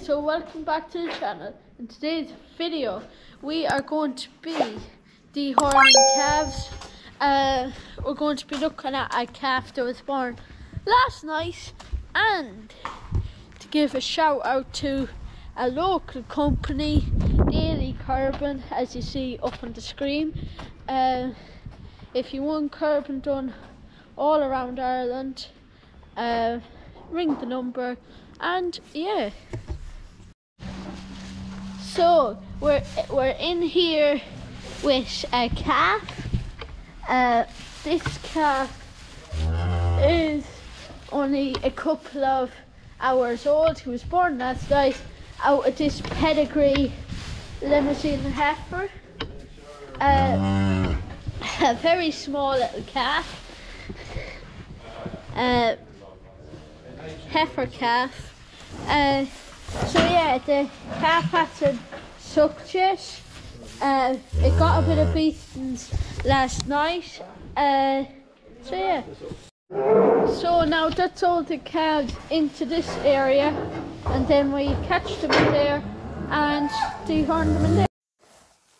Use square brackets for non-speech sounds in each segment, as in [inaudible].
So welcome back to the channel. In today's video, we are going to be dehorning calves. Uh, we're going to be looking at a calf that was born last night and to give a shout out to a local company, Daily Carbon, as you see up on the screen. Uh, if you want carbon done all around Ireland, uh, ring the number and yeah. So we're we're in here with a calf. Uh, this calf is only a couple of hours old. He was born last night out of this pedigree Limousin heifer. Uh, [laughs] a very small little calf. Uh, heifer calf. Uh, so yeah, the calf hasn't sucked. Uh, it got a bit of beatings last night. Uh, so yeah. So now that's all the calves into this area and then we catch them in there and dehorn them in there.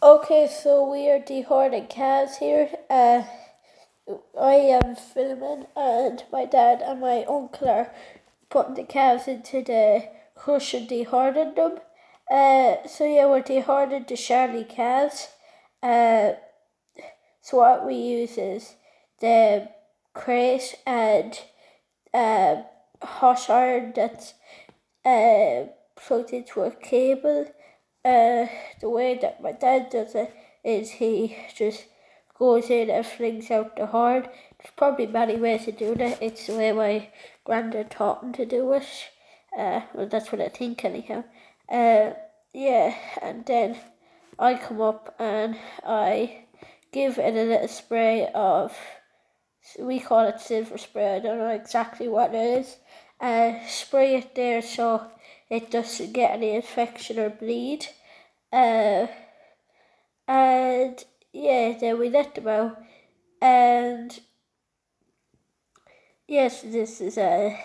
Okay, so we are dehorning calves here. Uh, I am filming and my dad and my uncle are putting the calves into the crush and dehorning them. Uh, so yeah, we're dehorning the Charolais calves. Uh, so what we use is the crate and uh, hot iron that's uh, plugged into a cable. Uh, the way that my dad does it is he just goes in and flings out the horn. There's probably many ways of doing it. It's the way my granddad taught him to do it. Uh, well, that's what I think anyhow. Uh, yeah, and then I come up and I give it a little spray of, we call it silver spray, I don't know exactly what it is. Uh, spray it there so it doesn't get any infection or bleed. Uh, and yeah, then we let them out. And yes, this is a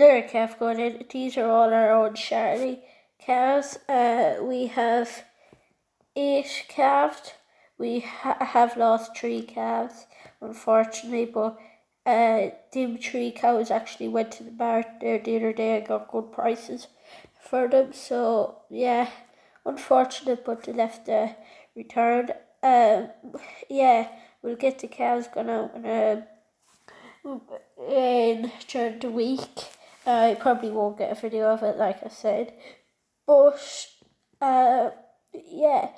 another calf going in. These are all our own Charolais calves. Uh, we have eight calves. We ha have lost three calves, unfortunately, but uh, them three cows actually went to the market there the other day and got good prices for them. So yeah, unfortunate, but they left the return. Um, yeah, we'll get the cows going out in, uh, in during the week. I probably won't get a video of it, like I said, but uh, yeah,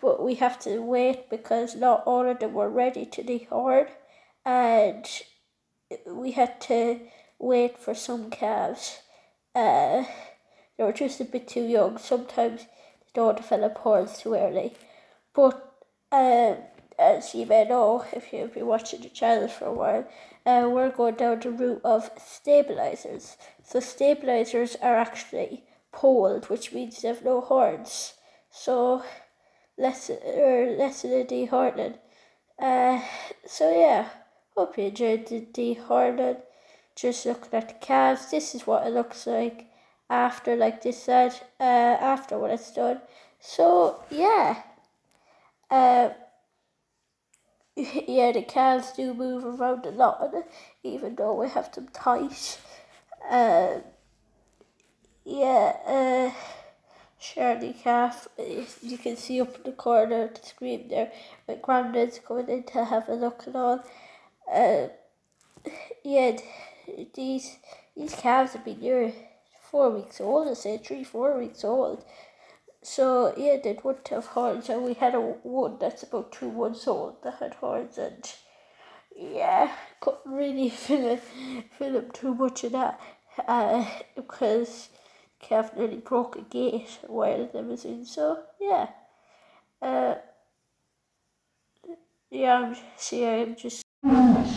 but we have to wait because not all of them were ready to dehorn, and we had to wait for some calves. Uh, they were just a bit too young. Sometimes they don't develop horns too early. But um, as you may know, if you've been watching the channel for a while, uh, we're going down the route of stabilizers. So stabilizers are actually polled, which means they have no horns. So less or less of the dehorning. Uh, so yeah, hope you enjoyed the dehorning. Just looking at the calves, this is what it looks like after, like this said, uh, after when it's done. So yeah. Uh, [laughs] yeah, the calves do move around a lot, even though we have them tight. Uh, yeah, uh, Charolais calf, you can see up in the corner of the screen there, my granddad's going in to have a look and all. Uh, [laughs] yeah, these these calves have been near four weeks old, I say three, four weeks old. So yeah, they would want to have horns, and we had a one that's about two months old that had horns, and yeah, couldn't really [laughs] film up too much of that, uh, because Kev nearly broke a gate while the in. So yeah, uh, yeah, I'm see, I'm just.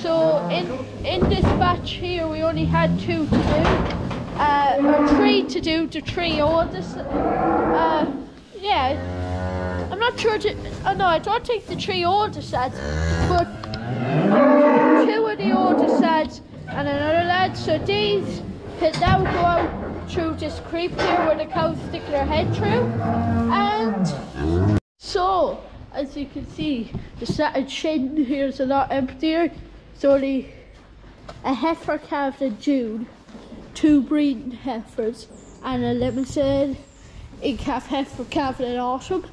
So in in this batch here, we only had two to do uh, three to do, the three oldest. Uh, yeah, I'm not sure. To, oh no, I don't think the three oldest lads, but two of the oldest lads and another lad. So these could now go out through this creep here where the cows stick their head through. And so, as you can see, the started shedding here is a lot emptier. It's only a heifer calved in June, two breeding heifers, and a limited in calf heifer calved in autumn.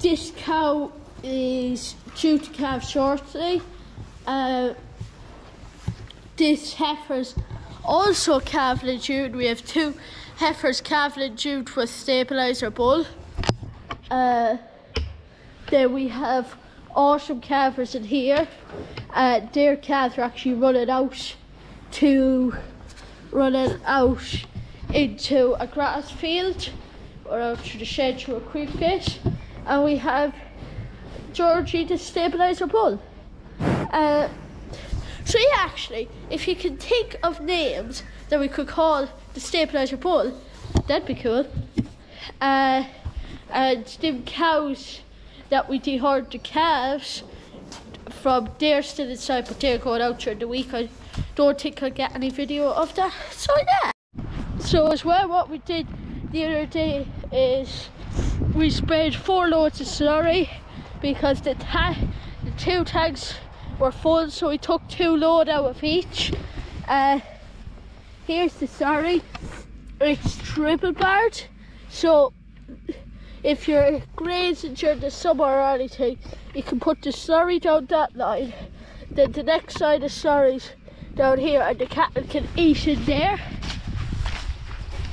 This cow is due to calve shortly. Uh, this heifer's also calved in June. We have two heifers calved in June with stabilizer bull. Uh, then we have autumn calvers in here. Uh, their calves are actually running out to running out into a grass field or out to the shed through a creep gate. And we have Georgie the stabilizer bull. Uh, so yeah, actually, if you can think of names that we could call the stabilizer bull, that'd be cool. Uh, and them cows that we dehard the calves from they're still inside, but they're going out during the week. Don't think I'll get any video of that. So yeah. So as well, what we did the other day is we sprayed four loads of slurry because the ta- the two tanks were full, so we took two load out of each. Uh, here's the slurry. It's triple barred, so if you're grazing during the summer or anything, you can put the slurry down that line. Then the next side of slurry's down here, and the cattle can eat in there.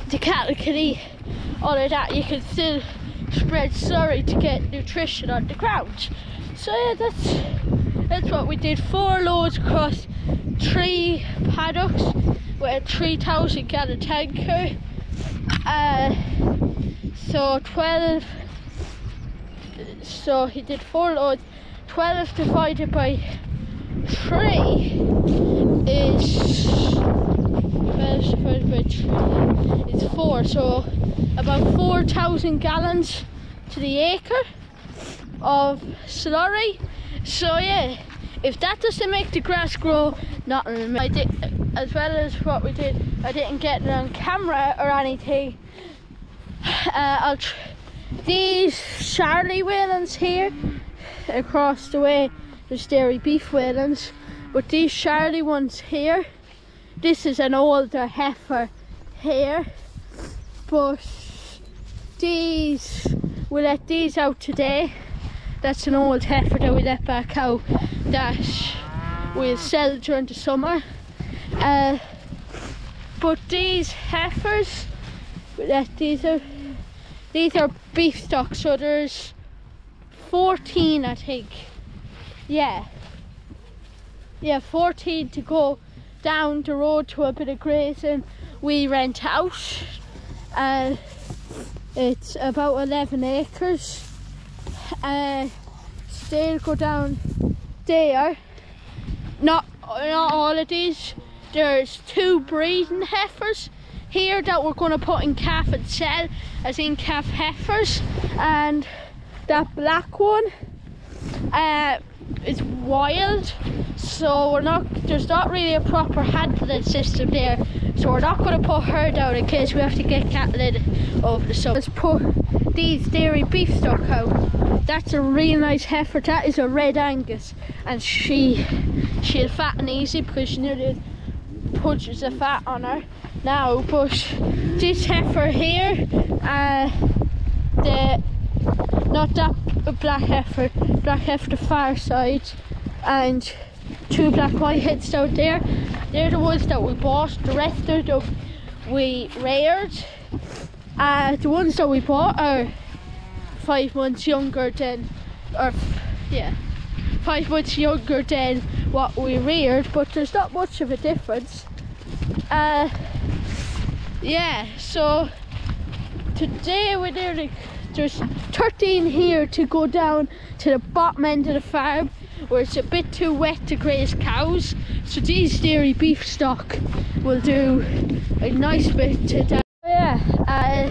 The cattle can eat all of that. You can still spread slurry to get nutrition on the ground. So yeah, that's that's what we did. Four loads across three paddocks with a 3,000 gallon tanker. Uh, so 12, so he did four loads. 12 divided by 3 is 12 divided by 3 is 4. So about 4,000 gallons to the acre of slurry. So yeah, if that doesn't make the grass grow, nothing. I did, as well as what we did, I didn't get it on camera or anything. Uh, these Charolais weanlings here across the way, there's dairy beef weanlings, but these Charolais ones here, this is an older heifer here, but these, we let these out today. That's an old heifer that we let back out that we'll sell during the summer. Uh, but these heifers, we let these are these are beef stock, so there's 14 I think. Yeah. Yeah, 14 to go down the road to a bit of grazing. We rent out. Uh, it's about 11 acres. Uh, so they'll go down there. Not, not all of these. There's two breeding heifers here that we're going to put in calf and sell as in calf heifers and that black one uh, is wild. So we're not there's not really a proper handling system there. So we're not going to put her down in case we have to get cattle in over the summer let's put these dairy beef stock out. That's a real nice heifer. That is a red angus. And she she'll fatten easy because she nearly punches the fat on her. Now but this heifer here uh the not that black heifer black heifer the far side and two black white heads out there. They're the ones that we bought the rest of them we reared. Uh the ones that we bought are five months younger than or yeah five months younger than what we reared but there's not much of a difference. Uh yeah so today we're nearly there's 13 here to go down to the bottom end of the farm where it's a bit too wet to graze cows. So these dairy beef stock will do a nice bit to down. Yeah uh,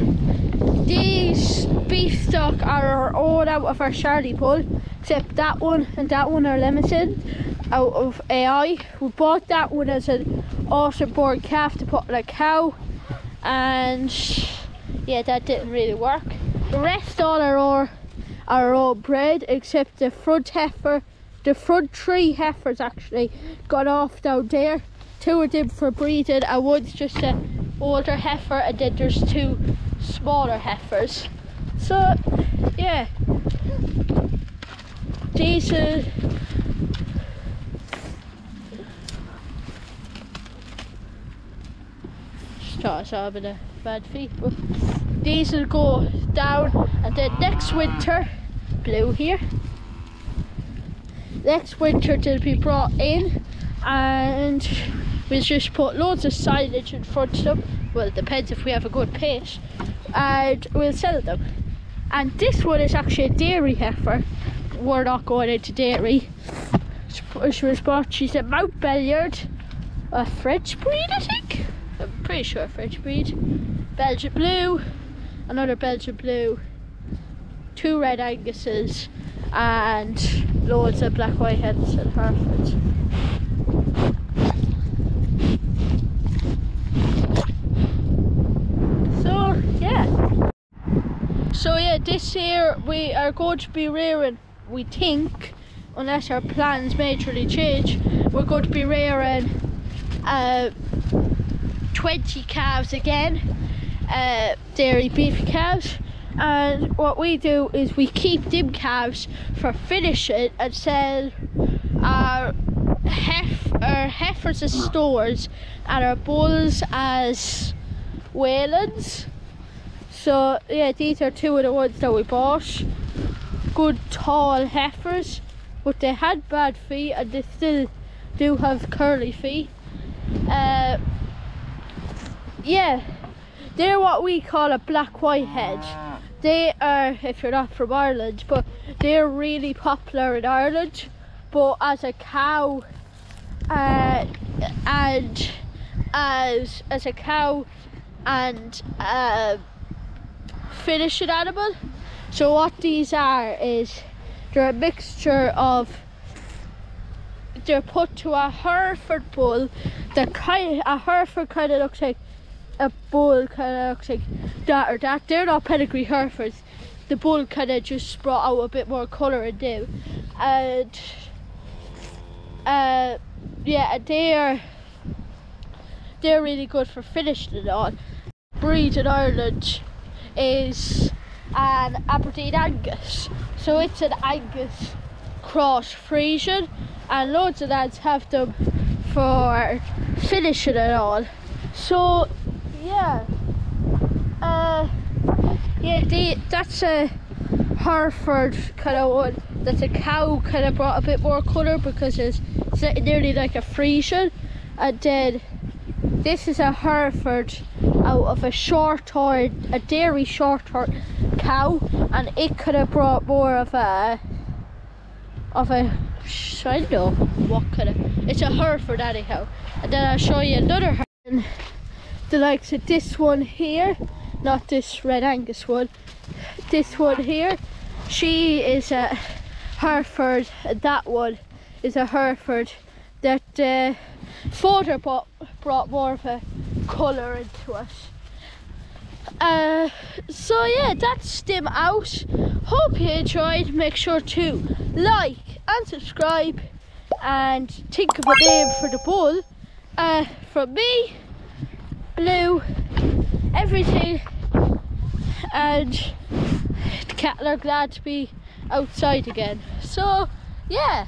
these beef stock are all out of our Charolais bull except that one and that one are limited out of AI we bought that one as an autumn born calf to put on a cow and yeah, that didn't really work. The rest all are all are all bred except the front heifer. The front three heifers actually got off down there. Two of them for breeding and one's just an older heifer and then there's two smaller heifers. So yeah, these are starts having a bad feet. Will go down and then next winter, blue here. Next winter they'll be brought in and we'll just put loads of silage in front of them. Well it depends if we have a good pace and we'll sell them. And this one is actually a dairy heifer. We're not going into dairy. She was bought, she's a Montbéliarde, a French breed I think. I'm pretty sure French breed. Belgian blue, another Belgian blue, two red Anguses, and loads of black Whiteheads and Herefords. So yeah. So yeah, this year we are going to be rearing, we think, unless our plans majorly change, we're going to be rearing uh, 20 calves again, uh, dairy beef calves. And what we do is we keep them calves for finishing and sell our, hef our heifers as stores and our bulls as weanlings. So yeah, these are two of the ones that we bought. Good tall heifers, but they had bad feet and they still do have curly feet. Uh, yeah, they're what we call a black white head. They are, if you're not from Ireland, but they're really popular in Ireland. But as a cow, uh, and as as a cow and uh, finishing animal. So what these are is they're a mixture of they're put to a Hereford bull that kind a Hereford kind of looks like a bull kind of looks like that or that. They're not pedigree Herefords. The bull kind of just brought out a bit more colour in them. And uh, yeah, they're they're really good for finishing it on. Breed in Ireland is an Aberdeen Angus. So it's an Angus cross Friesian and loads of lads have them for finishing it on. So yeah, uh, yeah, they, that's a Hereford kind of one. That's a cow kind of brought a bit more colour because it's nearly like a Friesian. And then this is a Hereford out of a short horn, a dairy short horn cow, and it could have brought more of a, of a, I know what kind of, it's a Hereford anyhow. And then I'll show you another Hereford the likes of this one here not this red angus one this one here she is a hereford that one is a hereford that uh, brought, brought more of a colour into us. Uh, so yeah that's them out hope you enjoyed. Make sure to like and subscribe and think of a name for the bull uh, from me blue, everything. And the cattle are glad to be outside again. So, yeah.